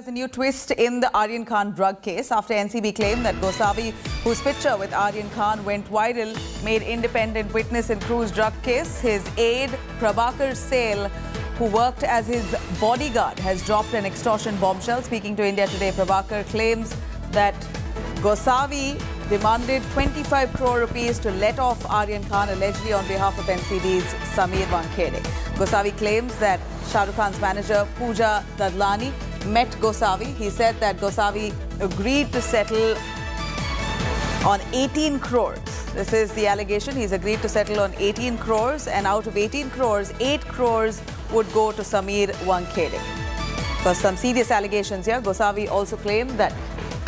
There's a new twist in the Aryan Khan drug case after NCB claimed that Gosavi, whose picture with Aryan Khan went viral, made independent witness in Cruise drug case. His aide, Prabhakar Sail, who worked as his bodyguard, has dropped an extortion bombshell. Speaking to India Today, Prabhakar claims that Gosavi demanded 25 crore rupees to let off Aryan Khan allegedly on behalf of NCB's Sameer Wankhede. Gosavi claims that Shah Rukh Khan's manager Pooja Dadlani met Gosavi. He said that Gosavi agreed to settle on 18 crores. This is the allegation. He's agreed to settle on 18 crores and out of 18 crores, 8 crores would go to Sameer Wankhede. For some serious allegations here, Gosavi also claimed that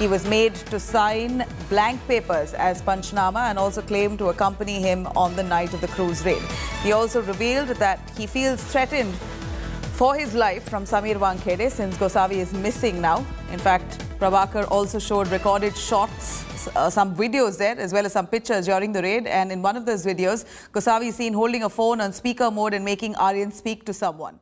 he was made to sign blank papers as Panchnama and also claimed to accompany him on the night of the cruise raid. He also revealed that he feels threatened for his life from Sameer Wankhede since Gosavi is missing now. In fact, Prabhakar also showed recorded shots, uh, some videos there as well as some pictures during the raid. And in one of those videos, Gosavi is seen holding a phone on speaker mode and making Aryan speak to someone.